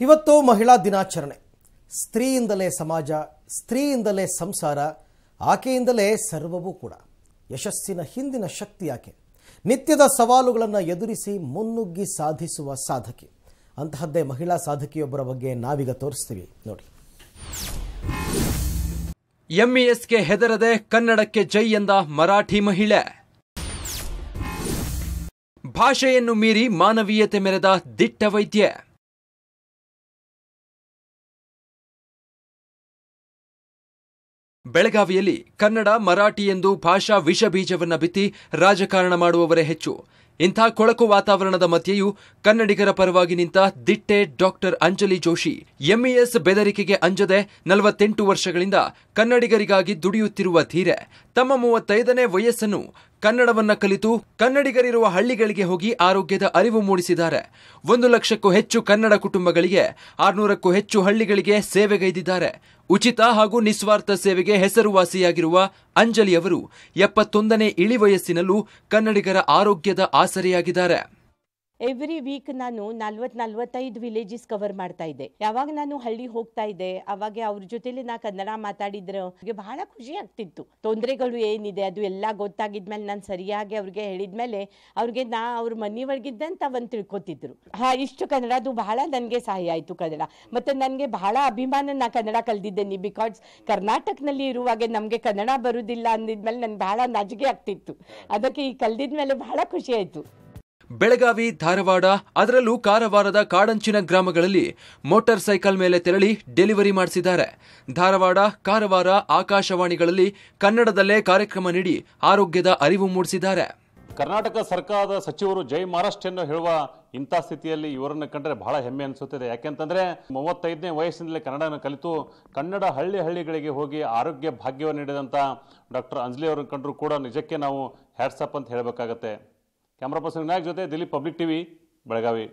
ಇವತ್ತು ಮಹಿಳಾ ದಿನಾಚರಣೆ. ಸ್ತ್ರೀಯಿಂದಲೇ ಸಮಾಜ, ಸ್ತ್ರೀಯಿಂದಲೇ ಸಂಸಾರ, ಆಕೆಯಿಂದಲೇ ಸರ್ವವೂ ಕೂಡ. ಯಶಸ್ಸಿನ ಹಿಂದಿನ ಶಕ್ತಿ ಆಕೆ ನಿತ್ಯದ ಸವಾಲುಗಳನ್ನು ಎದುರಿಸಿ ಮುನ್ನುಗ್ಗಿ ಸಾಧಿಸುವ ಸಾಧಕಿ. ಅಂತಹದ್ದೇ ಮಹಿಳಾ ಸಾಧಕಿಯೊಬ್ಬರ ಬಗ್ಗೆ ನಾವೀಗ ತೋರಿಸ್ತೀವಿ. ನೋಡಿ. ಎಂಇಎಸ್ಗೆ ಹೆದರದೆ ಕನ್ನಡಕ್ಕೆ ಜೈ ಎಂದ ಮರಾಠಿ ಮಹಿಳೆ. ಭಾಷೆಯನ್ನು ಮೀರಿ ಮಾನವೀಯತೆ ಮೆರೆದ ದಿಟ್ಟ ವೈದ್ಯೆ. ಬೆಳಗಾವಿಯಲ್ಲಿ ಕನ್ನಡ, ಮರಾಠಿ ಎಂದು ಭಾಷಾ ವಿಷ ಬೀಜವನ್ನ ಬಿತ್ತಿ ರಾಜಕಾರಣ ಮಾಡುವವರೇ ಹೆಚ್ಚು. ಇಂಥ ಕೊಳಕು ವಾತಾವರಣದ ಮಧ್ಯೆಯೂ ಕನ್ನಡಿಗರ ಪರವಾಗಿ ನಿಂತ ದಿಟ್ಟೆ ಡಾಕ್ಟರ್ ಅಂಜಲಿ ಜೋಶಿ ಎಂಇಎಸ್ ಬೆದರಿಕೆಗೆ ಅಂಜದೆ ನಲವತ್ತೆಂಟು ವರ್ಷಗಳಿಂದ ಕನ್ನಡಿಗರಿಗಾಗಿ ದುಡಿಯುತ್ತಿರುವ ಧೀರೆ. ತಮ್ಮ ಮೂವತ್ತೈದನೇ ವಯಸ್ಸನ್ನು ಕನ್ನಡವನ್ನ ಕಲಿತು ಕನ್ನಡಿಗರಿರುವ ಹಳ್ಳಿಗಳಿಗೆ ಹೋಗಿ ಆರೋಗ್ಯದ ಅರಿವು ಮೂಡಿಸಿದ್ದಾರೆ. ಒಂದು ಲಕ್ಷಕ್ಕೂ ಹೆಚ್ಚು ಕನ್ನಡ ಕುಟುಂಬಗಳಿಗೆ, ಆರ್ನೂರಕ್ಕೂ ಹೆಚ್ಚು ಹಳ್ಳಿಗಳಿಗೆ ಸೇವೆಗೈದಿದ್ದಾರೆ. ಉಚಿತ ಹಾಗೂ ನಿಸ್ವಾರ್ಥ ಸೇವೆಗೆ ಹೆಸರುವಾಸಿಯಾಗಿರುವ ಅಂಜಲಿ ಅವರು ಎಪ್ಪತ್ತೊಂದನೇ ಇಳಿ ವಯಸ್ಸಿನಲ್ಲೂ ಕನ್ನಡಿಗರ ಆರೋಗ್ಯದ ಆಸರೆಯಾಗಿದ್ದಾರೆ. ಎವ್ರಿ ವೀಕ್ ನಾನು ನಲ್ವತ್ ನಲ್ವತ್ತೈದು ವಿಲೇಜಸ್ ಕವರ್ ಮಾಡ್ತಾ ಇದ್ದೆ. ಯಾವಾಗ ನಾನು ಹಳ್ಳಿ ಹೋಗ್ತಾ ಇದ್ದೆ, ಅವಾಗ ಅವ್ರ ಜೊತೆಲಿ ನಾ ಕನ್ನಡ ಮಾತಾಡಿದ್ರು, ಅವ್ರಿಗೆ ಬಹಳ ಖುಷಿ ಆಗ್ತಿತ್ತು. ತೊಂದರೆಗಳು ಏನಿದೆ, ಅದು ಎಲ್ಲ ಗೊತ್ತಾಗಿದ್ಮೇಲೆ ನಾನು ಸರಿಯಾಗಿ ಅವ್ರಿಗೆ ಹೇಳಿದ್ಮೇಲೆ ಅವ್ರಿಗೆ ನಾ ಅವ್ರ ಮನೆ ಒಳಗಿದ್ದಂತ ಒಂದು ತಿಳ್ಕೊತಿದ್ರು. ಹಾ, ಇಷ್ಟು ಕನ್ನಡದು ಬಹಳ ನನಗೆ ಸಹಾಯ ಆಯಿತು ಕನ್ನಡ. ಮತ್ತೆ ನನಗೆ ಬಹಳ ಅಭಿಮಾನ ನಾ ಕನ್ನಡ ಕಲ್ದಿದ್ದೇನೆ ಬಿಕಾಸ್ ಕರ್ನಾಟಕನಲ್ಲಿ ಇರುವಾಗ ನಮಗೆ ಕನ್ನಡ ಬರುವುದಿಲ್ಲ ಅಂದಿದ್ಮೇಲೆ ನನ್ಗೆ ಬಹಳ ನಾಚಿಕೆ ಆಗ್ತಿತ್ತು. ಅದಕ್ಕೆ ಈ ಕಲ್ದಿದ್ಮೇಲೆ ಬಹಳ ಖುಷಿ ಆಯಿತು. ಬೆಳಗಾವಿ, ಧಾರವಾಡ, ಅದರಲ್ಲೂ ಕಾರವಾರದ ಕಾಡಂಚಿನ ಗ್ರಾಮಗಳಲ್ಲಿ ಮೋಟಾರ್ ಸೈಕಲ್ ಮೇಲೆ ತೆರಳಿ ಡೆಲಿವರಿ ಮಾಡಿಸಿದ್ದಾರೆ. ಧಾರವಾಡ, ಕಾರವಾರ ಆಕಾಶವಾಣಿಗಳಲ್ಲಿ ಕನ್ನಡದಲ್ಲೇ ಕಾರ್ಯಕ್ರಮ ನೀಡಿ ಆರೋಗ್ಯದ ಅರಿವು ಮೂಡಿಸಿದ್ದಾರೆ. ಕರ್ನಾಟಕ ಸರ್ಕಾರದ ಸಚಿವರು ಜೈ ಮಹಾರಾಷ್ಟ್ರ ಎಂದು ಹೇಳುವ ಇಂಥ ಸ್ಥಿತಿಯಲ್ಲಿ ಇವರನ್ನು ಕಂಡರೆ ಬಹಳ ಹೆಮ್ಮೆ ಅನಿಸುತ್ತದೆ. ಯಾಕೆಂತಂದರೆ ಮೂವತ್ತೈದನೇ ವಯಸ್ಸಿನಲ್ಲೇ ಕನ್ನಡನ ಕಲಿತು ಕನ್ನಡ ಹಳ್ಳಿ ಹಳ್ಳಿಗಳಿಗೆ ಹೋಗಿ ಆರೋಗ್ಯ ಭಾಗ್ಯವನ್ನು ನೀಡಿದಂಥ ಡಾಕ್ಟರ್ ಅಂಜಲಿ ಅವರನ್ನು ಕಂಡರೂ ಕೂಡ ನಿಜಕ್ಕೆ ನಾವು ಹ್ಯಾಟ್ಸಪ್ ಅಂತ ಹೇಳಬೇಕಾಗತ್ತೆ. ಕ್ಯಾಮ್ರಾ ಪರ್ಸನ್ ವಿನಾಯಕ್ ಜೊತೆ ದಿಲೀಪ್ ಪಬ್ಲಿಕ್ ಟಿವಿ ಬೆಳಗಾವಿ